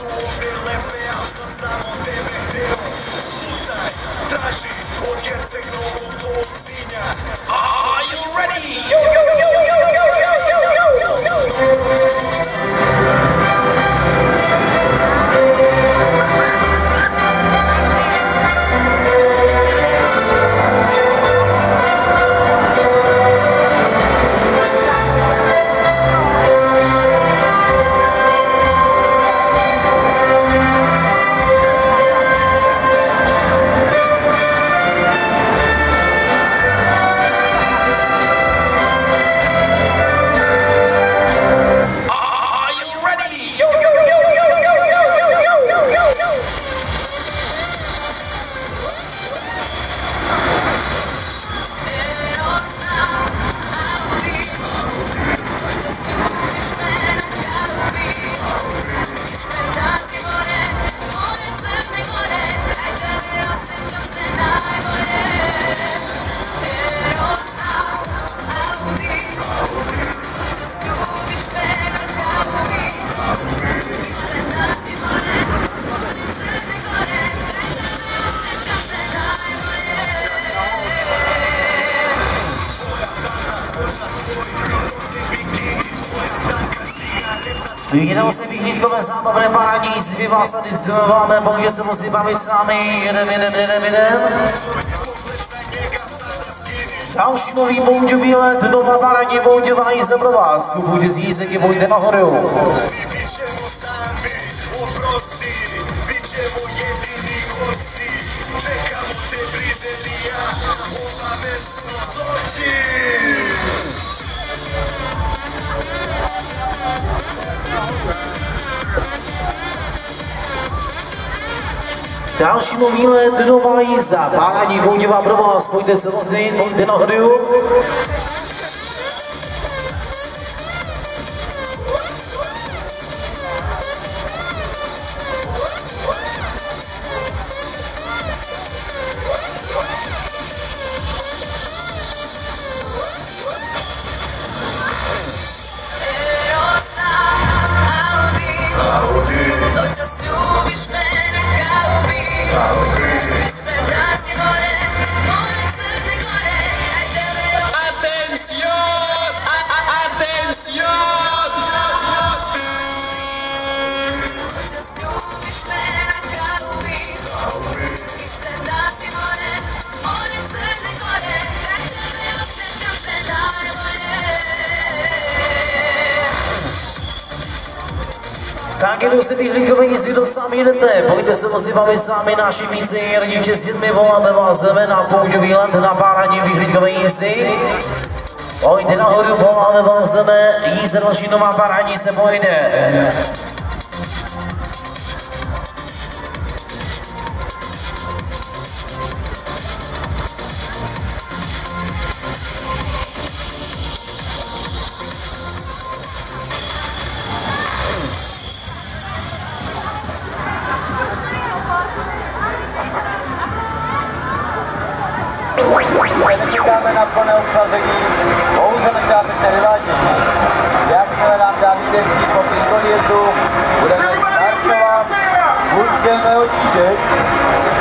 Walking left. Jednou se vyhlídkové zábavné parádní zvy vás tady zváme, bohy se musí bavit sami, jedem, jedem, jedem, jedem. Další nový bouďový výlet, nová parádní bouďová jízda pro vás, kupujte z jízdeky, pojďte nahoru. Dalšímu výlet do Mají za Báladí Bouděva pro vás, pojďte se vzít, pojďte na Hrdyu. Tak jednou se vyhlídkové jízdy do sami jdete, pojďte se vozit bavit sami, naši míci, rodiče s dětmi, voláme vás, jdeme na bouďový výlet, na parádní vyhlídkové jízdy. Pojďte nahoru, voláme vás, jdeme, jízda další nová parádní se pojde. Nechytáme na plné obsazení, pouze nečástečné vyvážení. Jakmile nám dá výběrčí po jezdu, budeme startovat, pustíme otíček.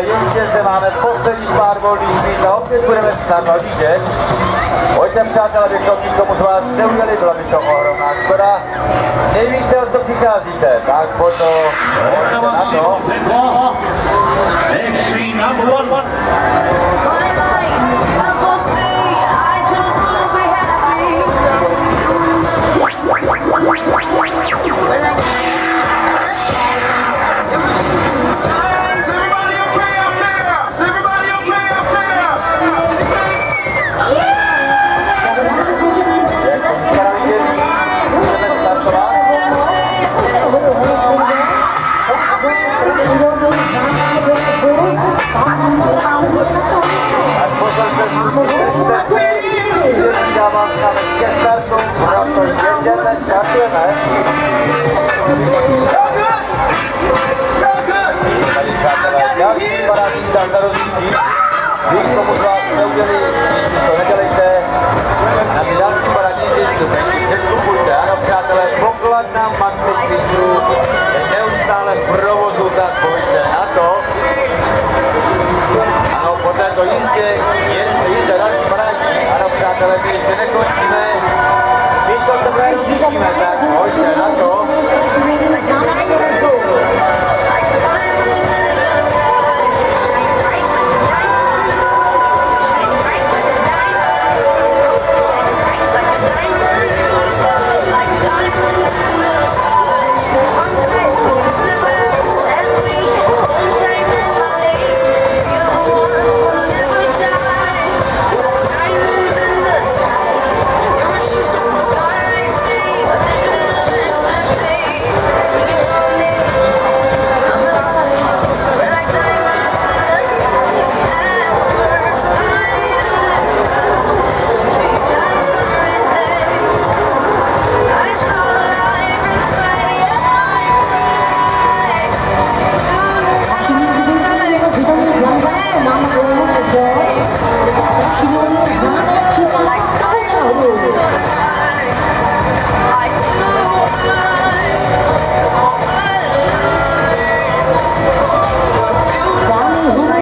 Ještě zde máme poslední pár volných míst a opět budeme snadno řídit. Pojďte, přátelé, abychom nikomu z vás neudělali, byla by to ohromná škoda. Nevíte, o co přicházíte, tak pojďte na to.